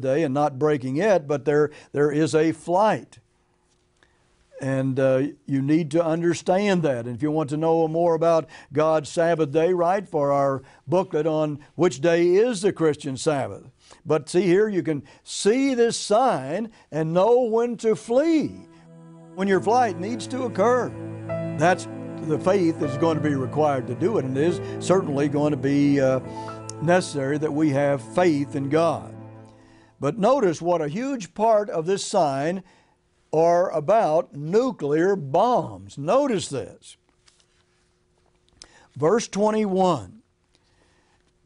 day and not breaking it, but there, there is a flight. And uh, you need to understand that. And if you want to know more about God's Sabbath day, write for our booklet on which day is the Christian Sabbath. But see here, you can see this sign and know when to flee, when your flight needs to occur. That's the faith that's going to be required to do it, and it is certainly going to be uh, necessary that we have faith in God. But notice what a huge part of this sign are about nuclear bombs. Notice this. Verse 21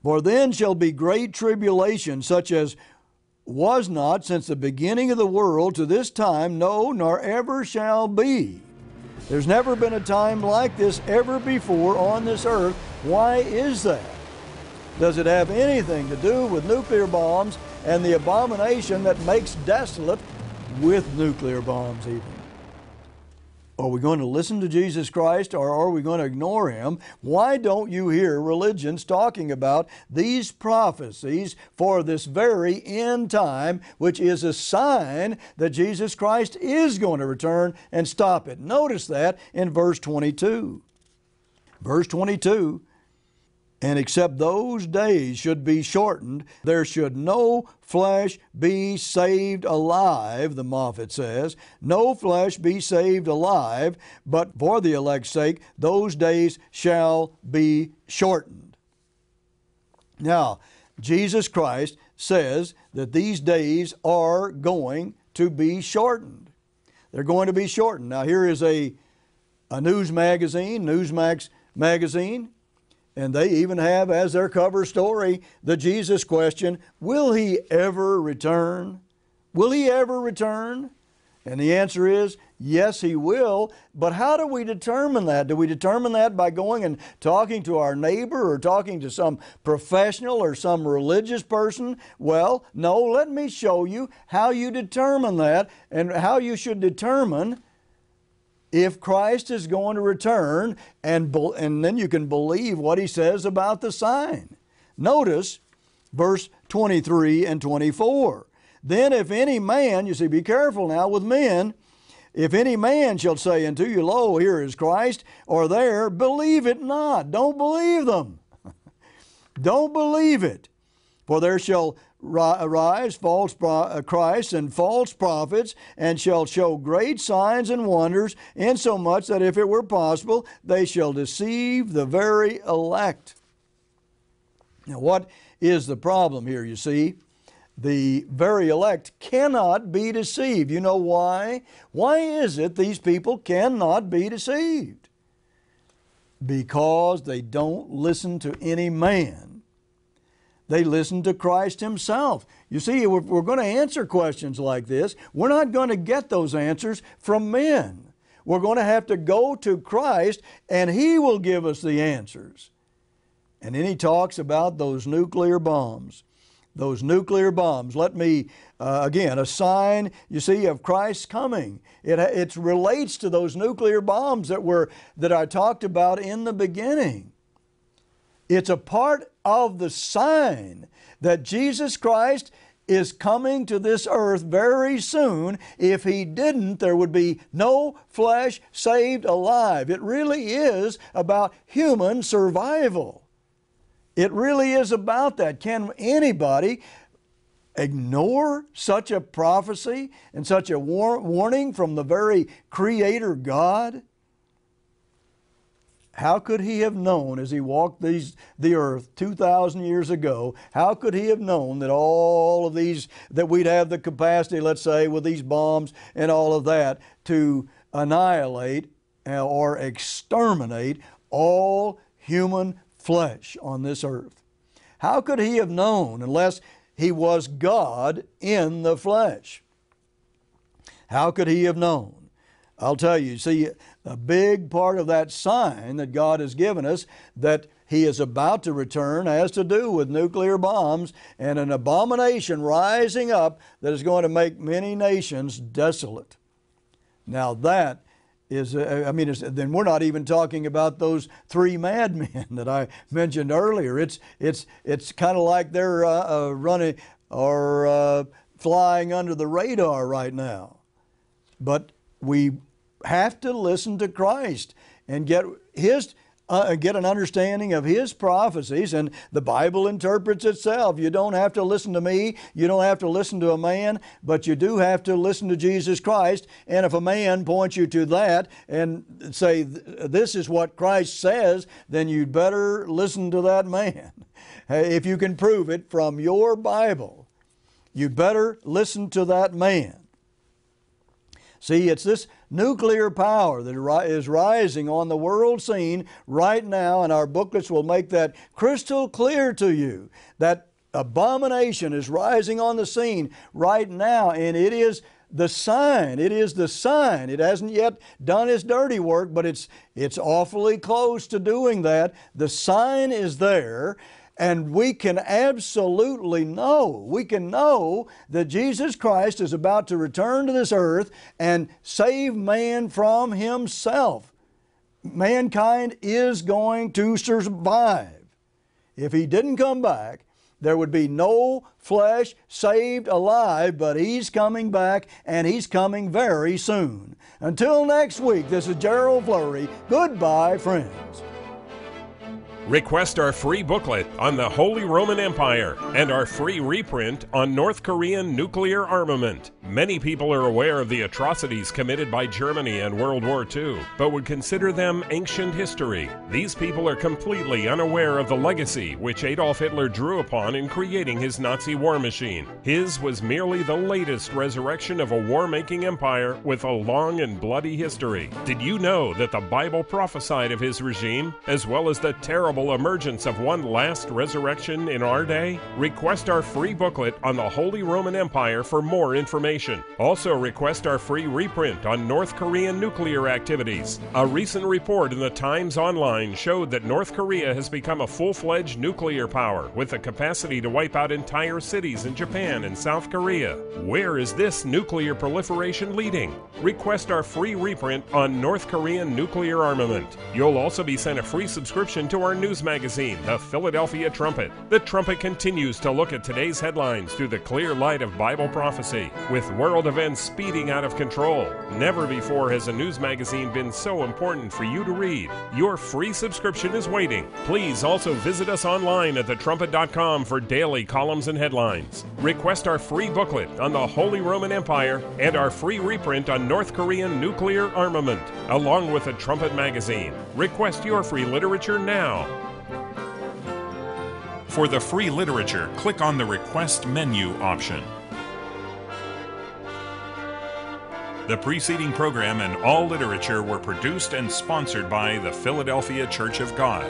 For then shall be great tribulation, such as was not since the beginning of the world to this time, no, nor ever shall be. There's never been a time like this ever before on this earth. Why is that? Does it have anything to do with nuclear bombs and the abomination that makes desolate with nuclear bombs, even? Are we going to listen to Jesus Christ or are we going to ignore Him? Why don't you hear religions talking about these prophecies for this very end time, which is a sign that Jesus Christ is going to return and stop it? Notice that in verse 22. Verse 22 and except those days should be shortened, there should no flesh be saved alive, the Moffatt says. No flesh be saved alive, but for the elect's sake, those days shall be shortened. Now, Jesus Christ says that these days are going to be shortened. They're going to be shortened. Now, here is a, a news magazine, Newsmax magazine, and they even have as their cover story the Jesus question Will he ever return? Will he ever return? And the answer is yes, he will. But how do we determine that? Do we determine that by going and talking to our neighbor or talking to some professional or some religious person? Well, no, let me show you how you determine that and how you should determine if Christ is going to return, and, and then you can believe what he says about the sign. Notice verse 23 and 24. Then if any man, you see, be careful now with men, if any man shall say unto you, Lo, here is Christ, or there, believe it not. Don't believe them. Don't believe it. For there shall arise false uh, Christs and false prophets, and shall show great signs and wonders, insomuch that if it were possible, they shall deceive the very elect. Now, what is the problem here, you see? The very elect cannot be deceived. You know why? Why is it these people cannot be deceived? Because they don't listen to any man they listened to Christ Himself. You see, we're, we're going to answer questions like this. We're not going to get those answers from men. We're going to have to go to Christ and He will give us the answers. And then He talks about those nuclear bombs. Those nuclear bombs. Let me, uh, again, a sign, you see, of Christ's coming. It, it relates to those nuclear bombs that, were, that I talked about in the beginning. It's a part of the sign that Jesus Christ is coming to this earth very soon. If He didn't, there would be no flesh saved alive. It really is about human survival. It really is about that. Can anybody ignore such a prophecy and such a war- warning from the very Creator God? How could he have known as he walked these, the earth 2,000 years ago, how could he have known that all of these, that we'd have the capacity, let's say, with these bombs and all of that, to annihilate uh, or exterminate all human flesh on this earth? How could he have known unless he was God in the flesh? How could he have known? I'll tell you, see, a big part of that sign that God has given us that He is about to return has to do with nuclear bombs and an abomination rising up that is going to make many nations desolate. Now, that is, uh, I mean, then we're not even talking about those three madmen that I mentioned earlier. It's, it's, it's kind of like they're uh, uh, running or uh, flying under the radar right now. But we have to listen to Christ and get his uh, get an understanding of his prophecies and the bible interprets itself. You don't have to listen to me. You don't have to listen to a man but you do have to listen to jesus christ. And if a man points you to that and say this is what christ says then you'd better listen to that man. If you can prove it from your bible you'd better listen to that man See, it's this nuclear power that is rising on the world scene right now, and our booklets will make that crystal clear to you. That abomination is rising on the scene right now, and it is the sign. It is the sign. It hasn't yet done its dirty work, but it's, it's awfully close to doing that. The sign is there, and we can absolutely know, we can know that Jesus Christ is about to return to this earth and save man from himself. Mankind is going to survive. If he didn't come back, there would be no flesh saved alive, but He's coming back and He's coming very soon. Until next week, this is Gerald Flurry. Goodbye, friends. Request our free booklet on the Holy Roman Empire and our free reprint on North Korean nuclear armament. Many people are aware of the atrocities committed by Germany in World War II, but would consider them ancient history. These people are completely unaware of the legacy which Adolf Hitler drew upon in creating his Nazi war machine. His was merely the latest resurrection of a war making empire with a long and bloody history. Did you know that the Bible prophesied of his regime, as well as the terrible emergence of one last resurrection in our day? Request our free booklet on the Holy Roman Empire for more information. Also, request our free reprint on North Korean nuclear activities. A recent report in the Times Online showed that North Korea has become a full fledged nuclear power with the capacity to wipe out entire cities in Japan and South Korea. Where is this nuclear proliferation leading? Request our free reprint on North Korean nuclear armament. You'll also be sent a free subscription to our news magazine, The Philadelphia Trumpet. The Trumpet continues to look at today's headlines through the clear light of Bible prophecy, with world events speeding out of control. Never before has a news magazine been so important for you to read. Your free subscription is waiting. Please also visit us online at thetrumpet.com for daily columns and headlines. Request our free booklet on the Holy Roman Empire and our free reprint on North Korean nuclear armament, along with the Trumpet magazine. Request your free literature now. For the free literature, click on the Request Menu option. The preceding program and all literature were produced and sponsored by the Philadelphia Church of God.